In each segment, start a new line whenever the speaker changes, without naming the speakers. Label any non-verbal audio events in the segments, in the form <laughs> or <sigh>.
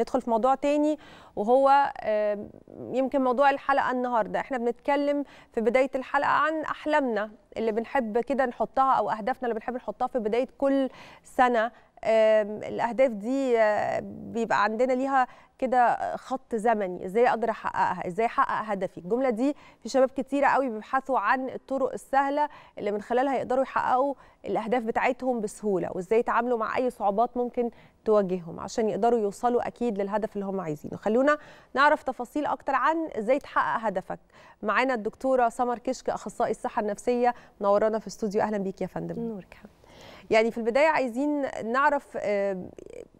ندخل في موضوع تاني وهو يمكن موضوع الحلقة النهاردة. إحنا بنتكلم في بداية الحلقة عن أحلامنا اللي بنحب كده نحطها أو أهدافنا اللي بنحب نحطها في بداية كل سنة. آم، الأهداف دي آه، بيبقى عندنا ليها كده خط زمني إزاي أقدر أحققها إزاي أحقق هدفي. الجملة دي في شباب كتيرة قوي بيبحثوا عن الطرق السهلة اللي من خلالها يقدروا يحققوا الأهداف بتاعتهم بسهولة وإزاي يتعاملوا مع أي صعوبات ممكن تواجههم عشان يقدروا يوصلوا أكيد للهدف اللي هم عايزينه. خلونا نعرف تفاصيل أكتر عن إزاي تحقق هدفك. معانا الدكتورة سمر كشك أخصائي الصحة النفسية منورانا في استوديو. أهلا بيك يا فندم.
نورك حبيبتي.
يعني في البداية عايزين نعرف آه،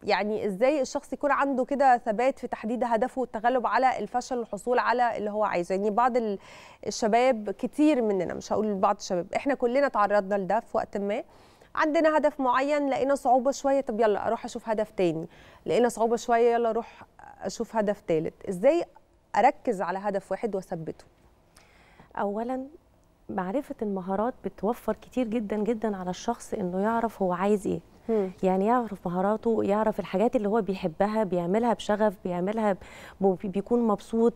يعني إزاي الشخص يكون عنده كده ثبات في تحديد هدفه والتغلب على الفشل والحصول على اللي هو عايزه. يعني بعض ال- الشباب كتير مننا مش هقول بعض الشباب إحنا كلنا تعرضنا لده في وقت ما. عندنا هدف معين لقينا صعوبة شوية طب يلا أروح أشوف هدف تاني. لقينا صعوبة شوية يلا أروح أشوف هدف تالت. إزاي أركز على هدف واحد وأثبته؟
اولا معرفة المهارات بتوفر كتير جدا جدا على الشخص إنه يعرف هو عايز إيه. يعني يعرف مهاراته يعرف الحاجات اللي هو بيحبها بيعملها بشغف بيعملها بيكون مبسوط.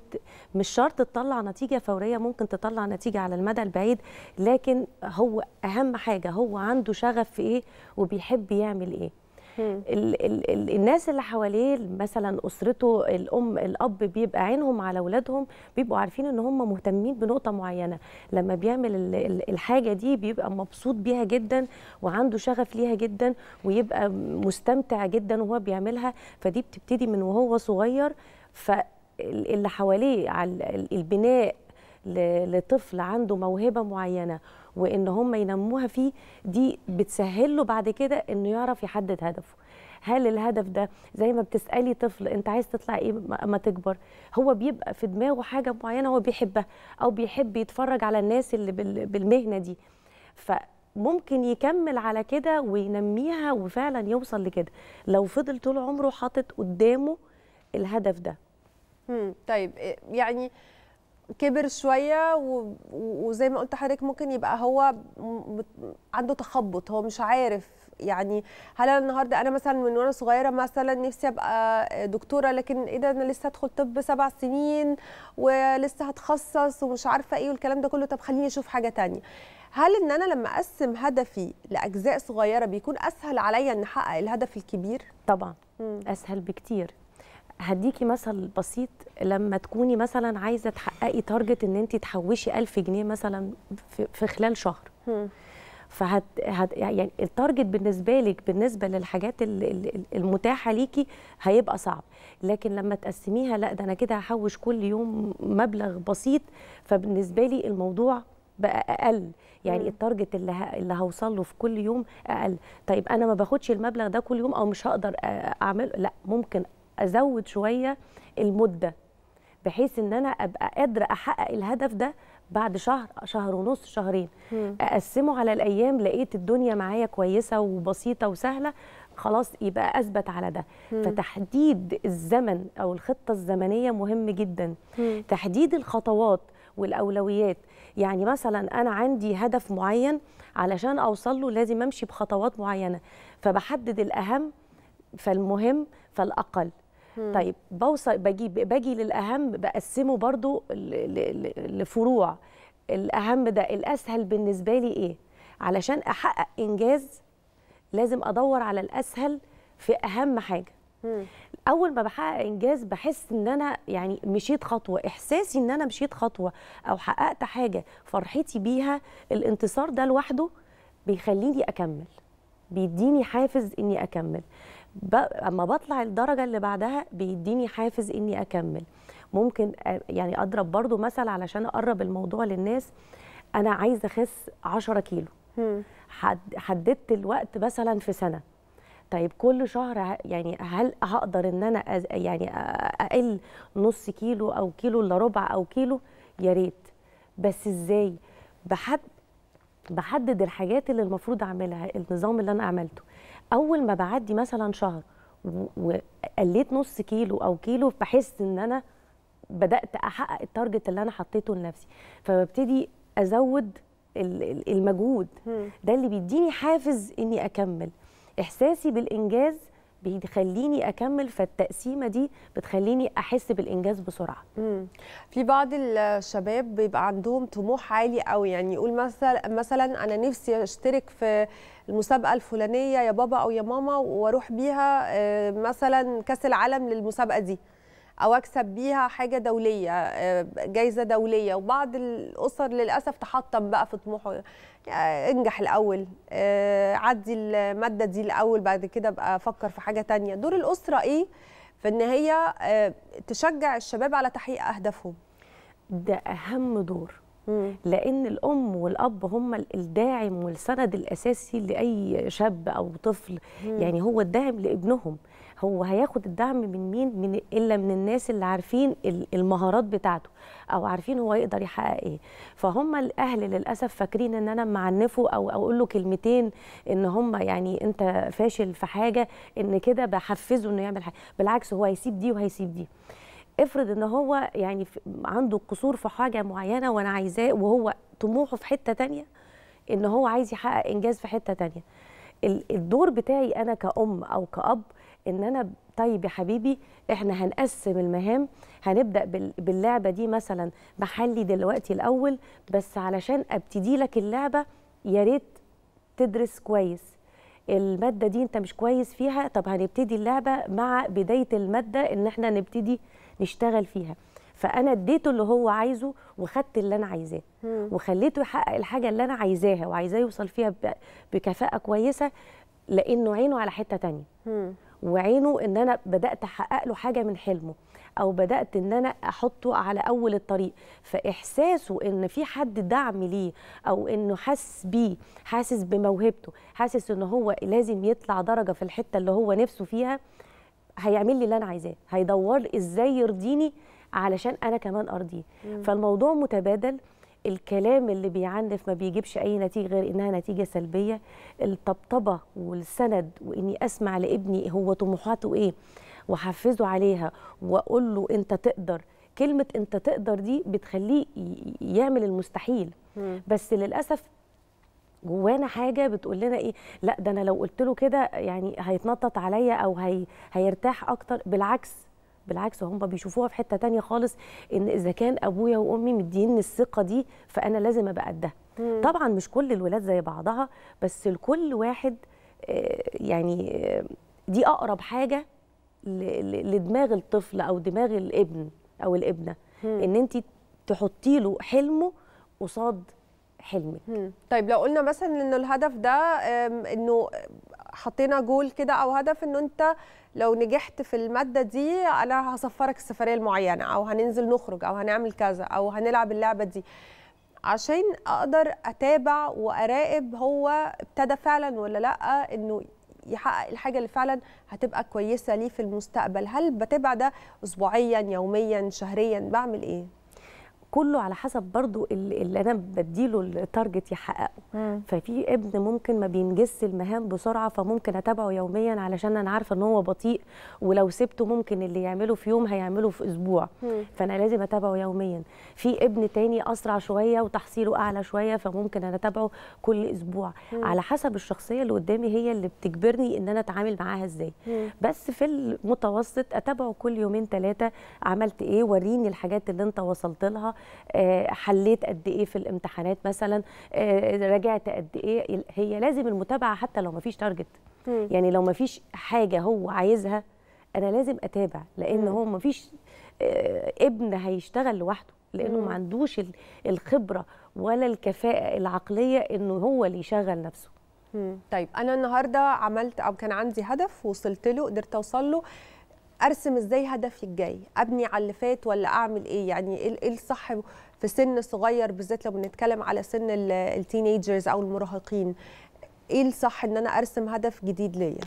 مش شرط تطلع نتيجة فورية ممكن تطلع نتيجة على المدى البعيد لكن هو أهم حاجة هو عنده شغف في إيه وبيحب يعمل إيه. ال ال ال الناس اللي حواليه مثلا أسرته الأم الأب بيبقى عينهم على أولادهم بيبقوا عارفين إن هم مهتمين بنقطة معينة. لما بيعمل ال ال الحاجة دي بيبقى مبسوط بيها جدا وعنده شغف ليها جدا ويبقى مستمتع جدا وهو بيعملها. فدي بتبتدي من وهو صغير. فاللي حواليه على ال- البناء لطفل عنده موهبة معينة وإن هم ينموها فيه دي بتسهل له بعد كده إنه يعرف يحدد هدفه. هل الهدف ده زي ما بتسألي طفل أنت عايز تطلع إيه أما تكبر؟ هو بيبقى في دماغه حاجة معينة هو بيحبها أو بيحب يتفرج على الناس اللي بال- بالمهنة دي. فممكن يكمل على كده وينميها وفعلا يوصل لكده. لو فضل طول عمره حاطط قدامه الهدف ده.
طيب إيه، يعني كبر شوية وزي ما قلت لحضرتك ممكن يبقى هو عنده تخبط هو مش عارف يعني هل أنا النهارده أنا مثلا من وأنا صغيرة مثلا نفسي أبقى دكتورة لكن إيه ده أنا لسه هدخل طب سبع سنين ولسه هتخصص ومش عارفة إيه والكلام ده كله طب خليني أشوف حاجة تانية. هل إن أنا لما أقسم هدفي لأجزاء صغيرة بيكون أسهل عليا إن أحقق الهدف الكبير؟
طبعا.
مم.
أسهل بكتير. هديكي مثل بسيط لما تكوني مثلا عايزة تحققي target إن انت تحوشي ألف جنيه مثلا في, خلال شهر. فهت هت يعني ال target بالنسبة لك بالنسبة للحاجات ال- ال- المتاحة ليكي هيبقى صعب. لكن لما تقسميها لا ده أنا كده هحوش كل يوم مبلغ بسيط. فبالنسبة لي الموضوع بقى أقل. يعني
مم.
ال target اللي ه... اللي هوصل له في كل يوم أقل. طيب أنا ما باخدش المبلغ ده كل يوم أو مش هقدر أعمله؟ لا ممكن أزود شوية المدة بحيث إن أنا أبقى قادرة أحقق الهدف ده بعد شهر شهر ونص شهرين
مم.
أقسمه على الأيام لقيت الدنيا معايا كويسة وبسيطة وسهلة خلاص يبقى أثبت على ده
مم.
فتحديد الزمن أو الخطة الزمنية مهم جدا
مم.
تحديد الخطوات والأولويات يعني مثلا أنا عندي هدف معين علشان أوصل له لازم أمشي بخطوات معينة فبحدد الأهم فالمهم فالأقل
مم.
طيب بوصل باجي باجي للأهم بقسمه برضو لفروع الأهم ده الأسهل بالنسبة لي إيه علشان أحقق إنجاز لازم أدور على الأسهل في أهم حاجة
مم.
أول ما بحقق إنجاز بحس إن أنا يعني مشيت خطوة إحساسي إن أنا مشيت خطوة أو حققت حاجة فرحتي بيها الانتصار ده لوحده بيخليني أكمل بيديني حافز إني أكمل. أما بطلع الدرجة اللي بعدها بيديني حافز إني أكمل. ممكن أ- يعني أضرب برضو مثل علشان أقرب الموضوع للناس. أنا عايزة أخس 10 كيلو. حد حددت الوقت مثلا في سنة. طيب كل شهر يعني هل هقدر إن أنا أز- يعني أقل نص كيلو أو كيلو إلا ربع أو كيلو؟ يا ريت. بس إزاي؟ بحد بحدد الحاجات اللي المفروض أعملها النظام اللي أنا عملته. أول ما بعدي مثلا شهر وقليت نص كيلو أو كيلو بحس إن أنا بدأت أحقق التارجت اللي أنا حطيته لنفسي فببتدي أزود ال- ال- المجهود. ده اللي بيديني حافز إني أكمل إحساسي بالإنجاز بيخليني أكمل فالتقسيمة دي بتخليني أحس بالإنجاز بسرعة
مم. في بعض الشباب بيبقى عندهم طموح عالي قوي يعني يقول مثلا مثلا أنا نفسي أشترك في المسابقة الفلانية يا بابا أو يا ماما وأروح بيها آه، مثلا كأس العالم للمسابقة دي أو أكسب بيها حاجة دولية آه، جايزة دولية. وبعض الأسر للأسف تحطم بقى في طموحه. آه، انجح الأول عدي المادة دي الأول بعد كده ابقى أفكر في حاجة تانية. دور الأسرة إيه؟ في إن هي تشجع الشباب على تحقيق أهدافهم.
ده أهم دور. لأن الأم والأب هم الداعم والسند الأساسي لأي شاب أو طفل.
مم.
يعني هو الداعم لابنهم. هو هياخد الدعم من مين؟ من إلا من الناس اللي عارفين ال- المهارات بتاعته أو عارفين هو يقدر يحقق إيه. فهم الأهل للأسف فاكرين إن أنا معنفه أو أو أقول له كلمتين إن هم يعني أنت فاشل في حاجة إن كده بحفزه إنه يعمل حاجة. بالعكس هو هيسيب دي وهيسيب دي. افرض ان هو يعني عنده قصور في حاجة معينة وأنا عايزاه وهو طموحه في حتة تانية ان هو عايز يحقق إنجاز في حتة تانية. ال- الدور بتاعي أنا كأم أو كأب ان أنا طيب يا حبيبي إحنا هنقسم المهام هنبدأ بال- باللعبة دي مثلا محلي دلوقتي الأول بس علشان أبتدي لك اللعبة يا ريت تدرس كويس. المادة دي انت مش كويس فيها طب هنبتدي اللعبة مع بداية المادة ان إحنا نبتدي نشتغل فيها. فأنا اديته اللي هو عايزه وخدت اللي أنا عايزاه. وخليته يحقق الحاجة اللي أنا عايزاها وعايزاه يوصل فيها بكفاءة كويسة لأنه عينه على حتة تانية. وعينه إن أنا بدأت أحقق له حاجة من حلمه أو بدأت إن أنا أحطه على أول الطريق. فإحساسه إن في حد دعم ليه أو إنه حاسس بيه حاسس بموهبته حاسس إن هو لازم يطلع درجة في الحتة اللي هو نفسه فيها هيعمل لي اللي أنا عايزاه. هيدور إزاي يرضيني علشان أنا كمان أرضيه. فالموضوع متبادل. الكلام اللي بيعنف ما بيجيبش أي نتيجة غير إنها نتيجة سلبية. الطبطبة والسند وإني أسمع لابني هو طموحاته إيه وأحفزه عليها وأقول له أنت تقدر. كلمة أنت تقدر دي بتخليه يعمل المستحيل. بس للأسف جوانا حاجة بتقول لنا إيه لا ده أنا لو قلت له كده يعني هيتنطط عليا أو هي هيرتاح أكتر. بالعكس بالعكس هم بيشوفوها في حتة تانية خالص إن إذا كان أبويا وأمي مديني الثقة دي فأنا لازم أبقى قدها. طبعا مش كل الولاد زي بعضها بس لكل واحد آه، يعني آه، دي أقرب حاجة لدماغ الطفل أو دماغ الابن أو الابنة. إن انت تحطي له حلمه قصاد حلمك.
مم. طيب لو قلنا مثلا إنه الهدف ده إنه حطينا جول كده أو هدف إنه أنت لو نجحت في المادة دي أنا هسفرك السفرية المعينة أو هننزل نخرج أو هنعمل كذا أو هنلعب اللعبة دي. عشان أقدر أتابع وأراقب هو ابتدى فعلا ولا لأ إنه يحقق الحاجة اللي فعلا هتبقى كويسة ليه في المستقبل. هل بتابع ده اسبوعيا يوميا شهريا؟ بعمل إيه؟
كله على حسب برضو ال- اللي أنا بديله التارجت يحققه. ففي ابن ممكن ما بينجزش المهام بسرعة فممكن أتابعه يوميا علشان أنا عارفة إن هو بطيء ولو سبته ممكن اللي يعمله في يوم هيعمله في أسبوع. فأنا لازم أتابعه يوميا. في ابن تاني أسرع شوية وتحصيله أعلى شوية فممكن أنا أتابعه كل أسبوع. على حسب الشخصية اللي قدامي هي اللي بتجبرني إن أنا أتعامل معاها إزاي. بس في المتوسط أتابعه كل يومين ثلاثة عملت إيه وريني الحاجات اللي أنت وصلت لها حليت قد إيه في الامتحانات مثلا آه، راجعت قد إيه هي لازم المتابعة حتى لو ما فيش تارجت يعني لو ما فيش حاجة هو عايزها أنا لازم أتابع لأن هو ما فيش آه، ابن هيشتغل لوحده لأنه ما عندوش ال- الخبرة ولا الكفاءة العقلية إنه هو اللي يشغل نفسه.
طيب أنا النهارده عملت أو كان عندي هدف وصلت له قدرت أوصل له. أرسم إزاي هدفي الجاي؟ أبني على اللي فات ولا أعمل إيه؟ يعني إيه إيه الصح في سن صغير بالذات لو بنتكلم على سن ال teenagers أو المراهقين إيه الصح إن أنا أرسم هدف جديد ليا؟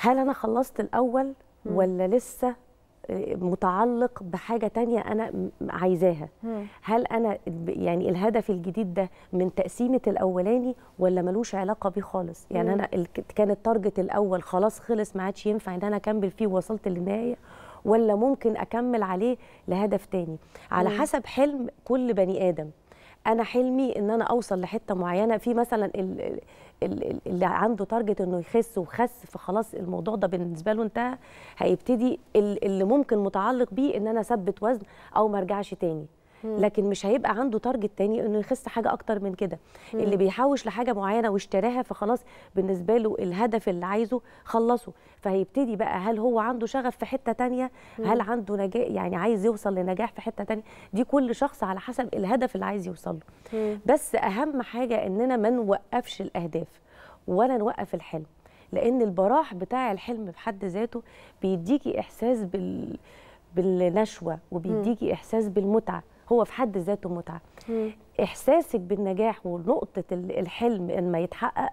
هل أنا خلصت الأول ولا لسه متعلق بحاجة تانية أنا عايزاها. هل أنا يعني الهدف الجديد ده من تقسيمة الأولاني ولا ملوش علاقة بيه خالص؟ يعني أنا كان ال target الأول خلاص خلص ما عادش ينفع إن أنا أكمل فيه ووصلت للنهاية ولا ممكن أكمل عليه لهدف تاني؟ على حسب حلم كل بني آدم. أنا حلمي إن أنا أوصل لحتة معينة. في مثلا ال- ال- ال- اللي عنده target إنه يخس وخس فخلاص الموضوع ده بالنسبة له انتهى. هيبتدي ال- اللي ممكن متعلق بيه إن أنا أثبت وزن أو ما أرجعش تاني. لكن مش هيبقى عنده target تاني إنه يخس حاجة أكتر من كده. اللي بيحوش لحاجة معينة واشتراها فخلاص بالنسبة له الهدف اللي عايزه خلصه. فهيبتدي بقى هل هو عنده شغف في حتة تانية؟ هل عنده نجاح يعني عايز يوصل لنجاح في حتة تانية؟ دي كل شخص على حسب الهدف اللي عايز يوصل له بس أهم حاجة اننا ما نوقفش الأهداف ولا نوقف الحلم. لأن البراح بتاع الحلم بحد ذاته بيديكي إحساس بال بالنشوة وبيديكي إحساس بالمتعة. هو في حد ذاته متعة. إحساسك بالنجاح ونقطة ال- الحلم لما يتحقق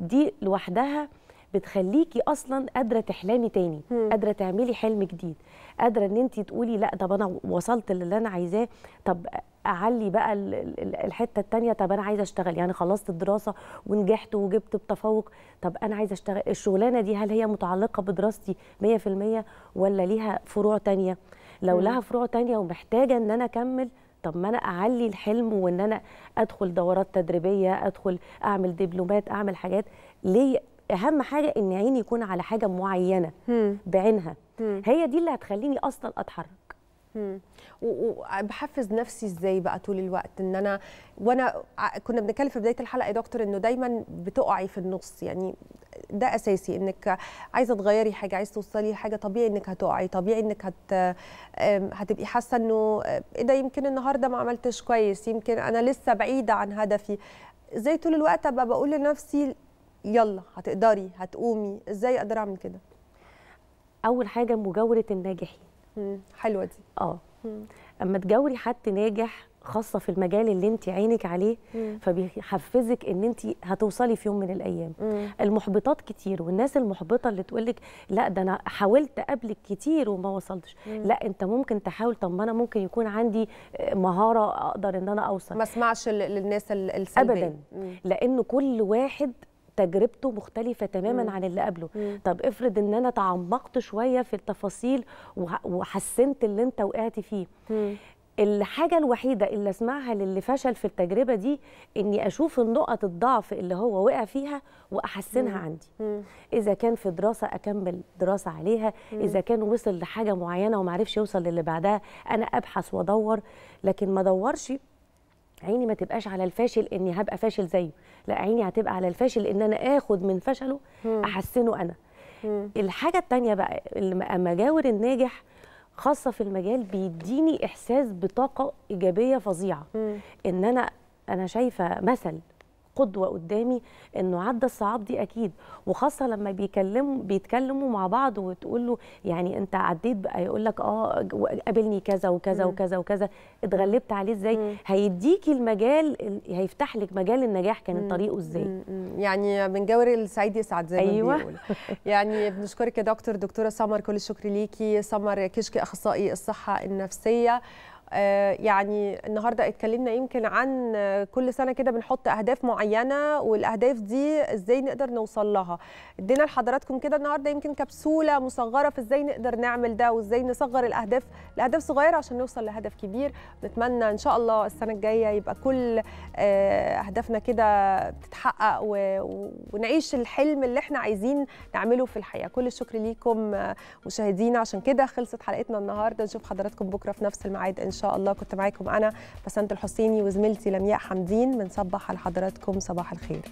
دي لوحدها بتخليكي أصلا قادرة تحلمي تاني قادرة تعملي حلم جديد قادرة إن انت تقولي لأ طب أنا وصلت للي أنا عايزاه طب أعلي بقى ال- ال- الحتة التانية طب أنا عايزة أشتغل يعني خلصت الدراسة ونجحت وجبت بتفوق طب أنا عايزة أشتغل الشغلانة دي هل هي متعلقة بدراستي 100% ولا ليها فروع تانية؟ لو لها فروع تانية ومحتاجة إن أنا أكمل طب ما أنا أعلي الحلم وإن أنا أدخل دورات تدريبية أدخل أعمل دبلومات أعمل حاجات. ليه؟ أهم حاجة إن عيني يكون على حاجة معينة بعينها. هي دي اللي هتخليني
أصلا أتحرك. وبحفز نفسي إزاي بقى طول الوقت؟ إن أنا وأنا كنا بنتكلم في بداية الحلقة يا دكتور إنه دايما بتقعي في النص. يعني ده أساسي إنك عايزة تغيري حاجة عايزة توصلي لحاجة طبيعي إنك هتقعي طبيعي إنك هت هتبقي حاسة إنه إيه ده يمكن النهارده ما عملتش كويس يمكن أنا لسه بعيدة عن هدفي. إزاي طول الوقت أبقى بقول لنفسي يلا هتقدري هتقومي إزاي أقدر أعمل كده؟
أول حاجة مجاورة الناجحين.
حلوة دي.
آه. أما تجاوري حد ناجح خاصة في المجال اللي انت عينك عليه
مم.
فبيحفزك ان انت هتوصلي في يوم من الأيام. المحبطات كتير والناس المحبطة اللي تقولك لا ده أنا حاولت قبلك كتير وما وصلتش. لا انت ممكن تحاول طب ما أنا ممكن يكون عندي مهارة أقدر إن أنا أوصل.
ما أسمعش للناس ال- السلبية.
ابدا.
مم.
لأن كل واحد تجربته مختلفة تماما عن اللي قبله. طب افرض إن أنا تعمقت شوية في التفاصيل وح- وحسنت اللي أنت وقعت فيه. الحاجة الوحيدة اللي أسمعها للي فشل في التجربة دي إني أشوف النقط الضعف اللي هو وقع فيها وأحسنها عندي. إذا كان في دراسة أكمل دراسة عليها إذا كان وصل لحاجة معينة ومعرفش يوصل للي بعدها أنا أبحث وأدور لكن ما أدورش عيني ما تبقاش على الفاشل إني هبقى فاشل زيه. لا عيني هتبقى على الفاشل إن أنا آخد من فشله أحسنه أنا. الحاجة التانية بقى اللي اما جاور الناجح خاصة في المجال بيديني إحساس بطاقة إيجابية فظيعة. إن أنا أنا شايفة مثل قدوة قدامي إنه عدى الصعاب دي أكيد. وخاصة لما بيكلموا بيتكلموا مع بعض وتقول له يعني أنت عديت بقى يقول لك آه قابلني كذا وكذا وكذا وكذا اتغلبت عليه إزاي؟ هيديكي المجال ال- هيفتح لك مجال النجاح كان طريقه إزاي.
مم. مم. يعني من جوري السعيد يسعد زي ما
أيوة.
بيقولوا. <laughs> يعني بنشكرك يا دكتور. دكتورة سمر كل الشكر ليكي. سمر كشكي أخصائي الصحة النفسية. يعني النهارده اتكلمنا يمكن عن آه، كل سنة كده بنحط أهداف معينة والأهداف دي إزاي نقدر نوصل لها. ادينا لحضراتكم كده النهارده يمكن كبسولة مصغرة في إزاي نقدر نعمل ده وإزاي نصغر الأهداف. لاهداف صغيرة عشان نوصل لهدف كبير. نتمنى إن شاء الله السنة الجاية يبقى كل آه، أهدافنا كده تتحقق و- و- ونعيش الحلم اللي إحنا عايزين نعمله في الحياة. كل الشكر ليكم آه، مشاهدينا. عشان كده خلصت حلقتنا النهارده. نشوف حضراتكم بكرة في نفس الميعاد إن شاء الله كنت معاكم أنا بسنت الحسيني وزميلتي لمياء حمدين بنصبح على حضراتكم صباح الخير.